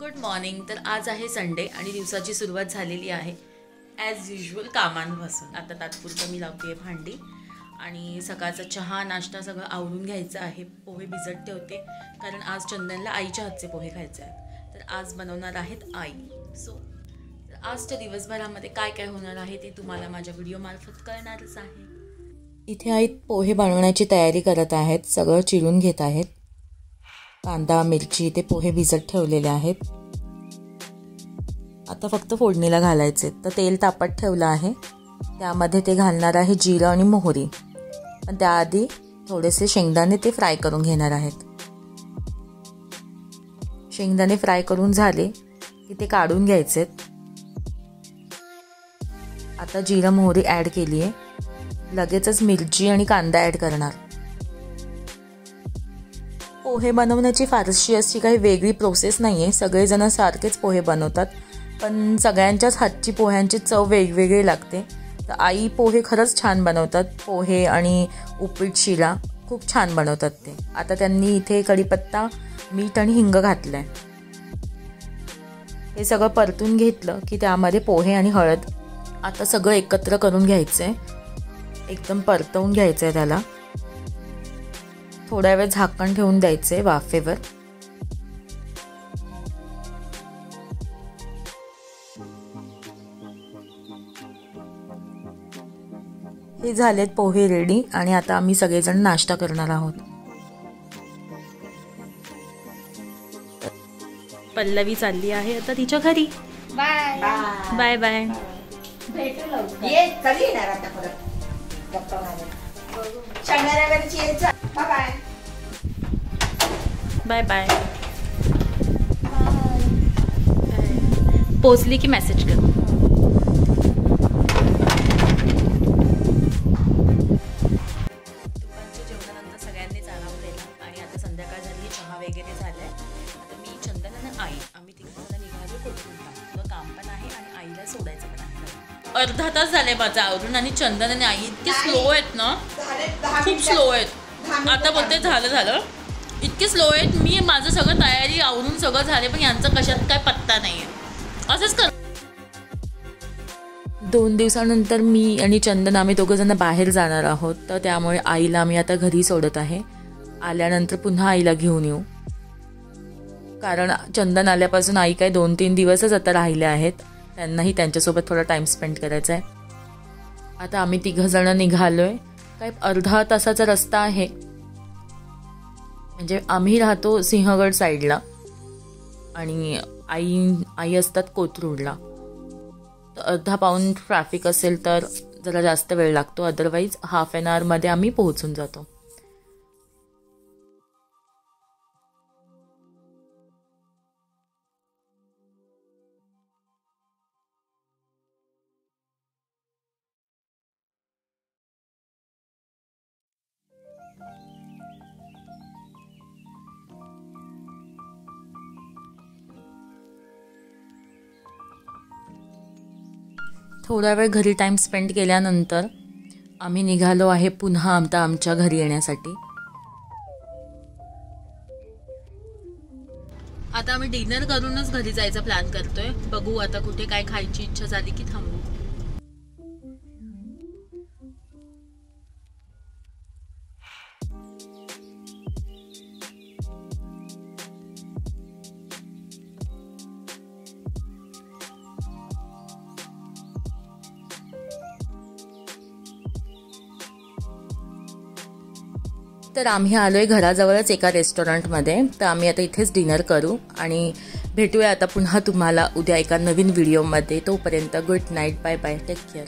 Good morning तर आज आहे संडे आणि दिवसाची सुरुवात झालेली आहे. ॲज युजल कामांपासून. आता तात्पुरतं मी लावते भांडी आणि सकाळचा चहा नाश्ता सगळं आवरून घ्यायचं आहे. पोहे भिजत ठेवते. कारण आज चंदनला आईच्या हातचे पोहे खायचे आहेत. तर आज बनवणार आहेत आई. सो तर आजच्या दिवसभरामध्ये काय काय होणार आहे ते तुम्हाला माझ्या व्हिडिओमार्फत कळणारच आहे. इथे आई पोहे बनवण्याची तयारी करत आहेत. सगळं चिरून घेत आहेत. कांदा मिरची ते पोहे भिजत ठेवलेले आहेत. आता फक्त फोडणीला घालायचे. तर तेल तापत ठेवलं आहे. त्यामध्ये ते घालणार आहे जिरं आणि मोहरी. पण त्याआधी थोडेसे शेंगदाणे ते फ्राय करून घेणार आहेत. शेंगदाणे फ्राय करून झाले की ते काढून घ्यायचेत आता जिरं मोहरी ॲड केली आहे लगेचच मिरची आणि कांदा ॲड करणार. पोहे बनवण्याची फारशी अशी काही वेगळी प्रोसेस नाही आहे सगळेजण सारखेच पोहे बनवतात. पण सगळ्यांच्याच हातची पोह्यांची चव वेगवेगळी लागते. तर आई पोहे खरंच छान बनवतात. पोहे आणि उपीट शिरा खूप छान बनवतात ते. आता त्यांनी इथे कढीपत्ता मीठ आणि हिंग घातलं आहे हे सगळं परतून घेतलं की त्यामध्ये पोहे आणि हळद. आता सगळं एकत्र करून घ्यायचं आहे एकदम परतवून घ्यायचं आहे त्याला. थोड्या वेळ झाकण ठेवून द्यायचे वाफेवर. हे झालेत पोहे रेडी आणि आता आम्ही सगळेजण नाश्ता करणार आहोत. पल्लवी चालली आहे आता तिच्या घरी. बाय. Bye bye. भेटू लवकर. ये कधी येणार आता परत. गप्पा शनिवार वगैरेची यायचं बाय बाय. बाय पोचली की मेसेज कर. दुपारच्या जेवणानंतर सगळ्यांनीच आराम केला आणि आता संध्याकाळ झाली चहा वगैरे झालाय. आता मी चंदन आणि आई आम्ही निघालो काम पण आहे आणि आईला सोडायचं पण आहे. अर्धा तास झाले माझं आवरून आणि चंदन आणि आई इतके स्लो आहेत ना. खूप. स्लो आहेत. आता बोलते झालं. झालं इतके स्लो आहेत मी माझं सगळं तयारी आवरून सगळं झाले पण यांचं कशात काय पत्ता नाही आहे असंच कर. दोन दिवसानंतर मी आणि चंदन आम्ही दोघं जण बाहेर जाणार आहोत. तर त्यामुळे आईला आम्ही आता घरी सोडत आहे. आल्यानंतर पुन्हा आईला घेऊन येऊ. कारण चंदन आल्यापासून आई काय दोन तीन दिवसच आता राहिले आहेत. त्यांनाही त्यांच्यासोबत थोडा टाइम स्पेंड करायचा आहे. आता आम्ही तिघं जण निघालोय. काय अर्धा तासाचा रस्ता आहे. म्हणजे आम्ही राहतो सिंहगड साईडला. आणि आई आई असतात कोथरूडला. तर अर्धा पाऊन ट्रॅफिक असेल तर जरा जास्त वेळ लागतो. अदरवाईज हाफ एन आवरमध्ये आम्ही पोहोचून जातो. थोडा वेळ घरी टाईम स्पेंड केल्यानंतर आम्ही निघालो आहे पुन्हा आमता आमच्या घरी येण्यासाठी. आता आम्ही डिनर करूनच घरी जायचा प्लॅन करतोय. बघू आता कुठे काय खायची इच्छा झाली की थांबू. तर आम्ही आलो आहे घराजवळच एका रेस्टॉरंटमध्ये. तर आम्ही आता इथेच डिनर करू आणि भेटूया आता पुन्हा तुम्हाला उद्या एका नवीन व्हिडिओमध्ये. तोपर्यंत good night bye bye take care.